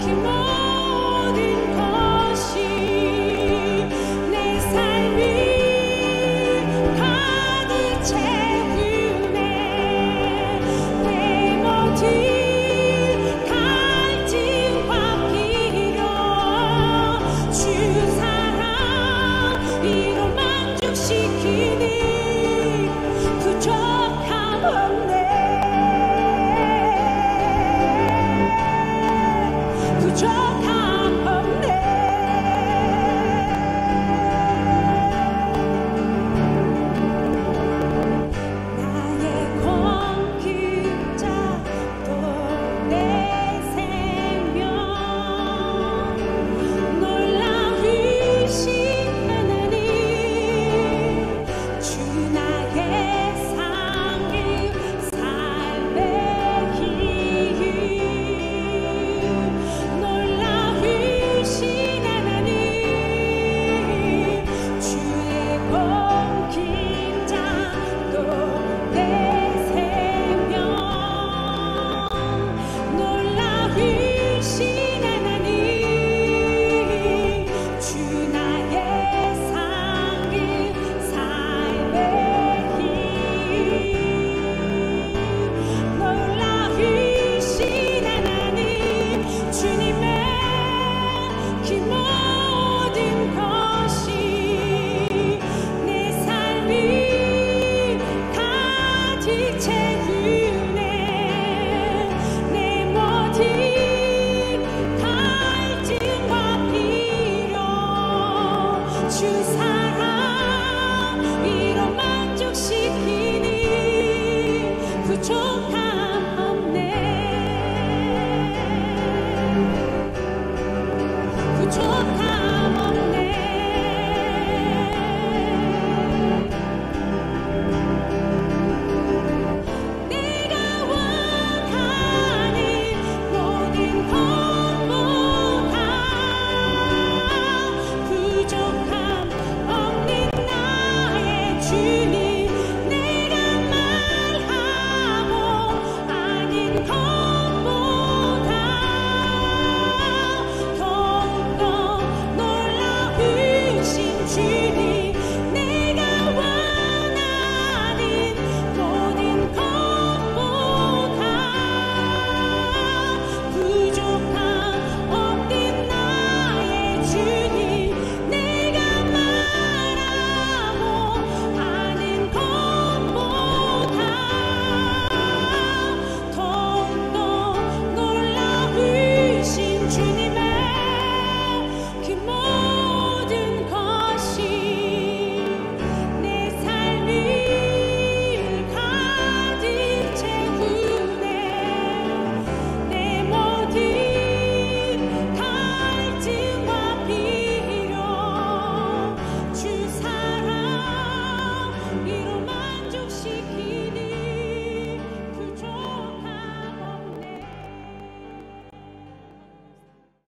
Can I? love. Jesus.